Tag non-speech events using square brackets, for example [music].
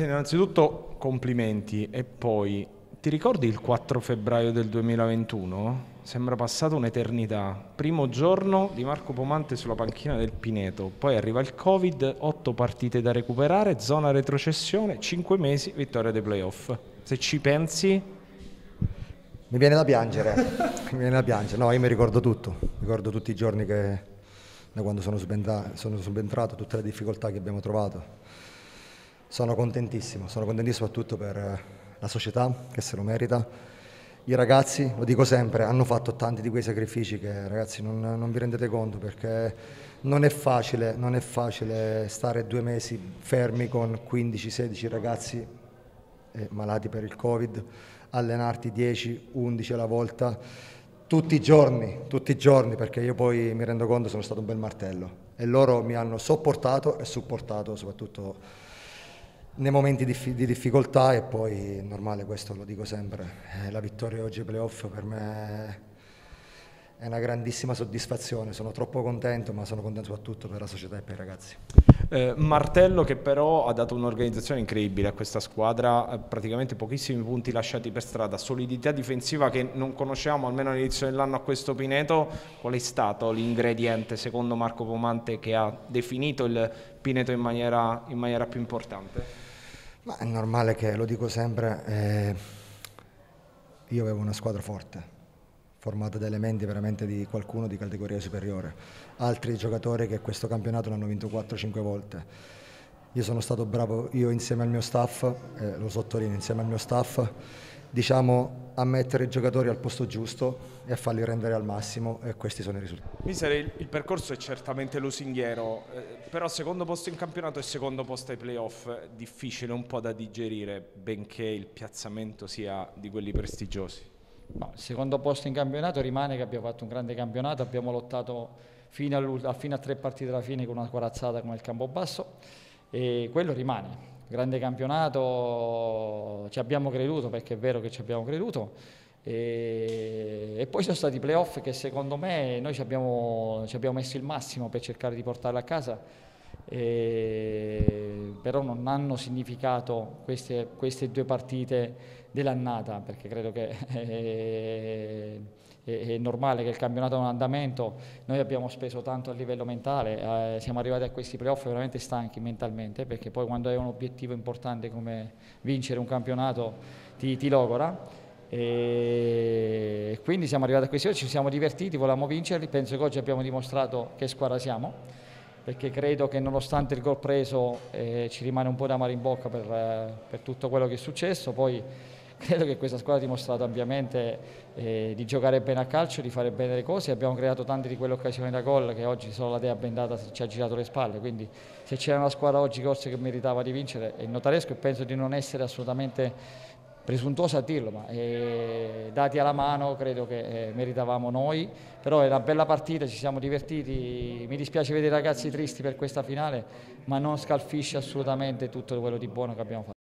innanzitutto complimenti e poi ti ricordi il 4 febbraio del 2021? Sembra passata un'eternità. Primo giorno di Marco Pomante sulla panchina del Pineto, poi arriva il Covid, otto partite da recuperare, zona retrocessione, cinque mesi, vittoria dei playoff. Se ci pensi... Mi viene da piangere, [laughs] mi viene da piangere. No, io mi ricordo tutto, ricordo tutti i giorni che, da quando sono subentrato, sono subentrato, tutte le difficoltà che abbiamo trovato. Sono contentissimo, sono contentissimo soprattutto per la società che se lo merita. I ragazzi, lo dico sempre, hanno fatto tanti di quei sacrifici che ragazzi non, non vi rendete conto perché non è, facile, non è facile stare due mesi fermi con 15-16 ragazzi eh, malati per il Covid, allenarti 10-11 alla volta, tutti i giorni, tutti i giorni, perché io poi mi rendo conto sono stato un bel martello. E loro mi hanno sopportato e supportato soprattutto nei momenti di, di, difficoltà e poi è normale, questo lo dico sempre, eh, la vittoria oggi ai playoff per me è una grandissima soddisfazione, sono troppo contento ma sono contento soprattutto per la società e per i ragazzi. Eh, Martello che però ha dato un'organizzazione incredibile a questa squadra, eh, praticamente pochissimi punti lasciati per strada, solidità difensiva che non conosciamo almeno all'inizio dell'anno a questo Pineto, qual è stato l'ingrediente secondo Marco Pomante che ha definito il Pineto in maniera, in maniera più importante? Ma è normale che, lo dico sempre, eh, io avevo una squadra forte, formata da elementi veramente di qualcuno di categoria superiore, altri giocatori che questo campionato l'hanno vinto 4-5 volte. Io sono stato bravo, io insieme al mio staff, eh, lo sottolineo, insieme al mio staff, diciamo, a mettere i giocatori al posto giusto e a farli rendere al massimo e questi sono i risultati. Mister, il, il percorso è certamente lusinghiero, eh, però secondo posto in campionato e secondo posto ai playoff difficile un po' da digerire, benché il piazzamento sia di quelli prestigiosi. No, il secondo posto in campionato rimane che abbiamo fatto un grande campionato, abbiamo lottato fino a, fino a tre partite alla fine con una corazzata come il Campobasso e quello rimane. Grande campionato, ci abbiamo creduto perché è vero che ci abbiamo creduto e, e poi sono stati i playoff che secondo me noi ci abbiamo, ci abbiamo messo il massimo per cercare di portarla a casa e, però non hanno significato queste, queste due partite dell'annata perché credo che eh, è, normale che il campionato è un andamento, noi abbiamo speso tanto a livello mentale, eh, siamo arrivati a questi playoff veramente stanchi mentalmente perché poi quando hai un obiettivo importante come vincere un campionato ti, ti logora. E quindi siamo arrivati a questi ci siamo divertiti, volevamo vincerli, penso che oggi abbiamo dimostrato che squadra siamo perché credo che nonostante il gol preso eh, ci rimane un po' d'amaro in bocca per, eh, per tutto quello che è successo, poi [laughs] credo che questa squadra ha dimostrato ampiamente eh, di giocare bene a calcio, di fare bene le cose, abbiamo creato tante di quelle occasioni da gol che oggi solo la Dea Bendata ci ha girato le spalle, quindi se c'era una squadra oggi forse che meritava di vincere è il Notaresco e penso di non essere assolutamente presuntuoso a dirlo, ma eh, dati alla mano credo che eh, meritavamo noi, però è una bella partita, ci siamo divertiti, mi dispiace vedere i ragazzi tristi per questa finale, ma non scalfisce assolutamente tutto quello di buono che abbiamo fatto.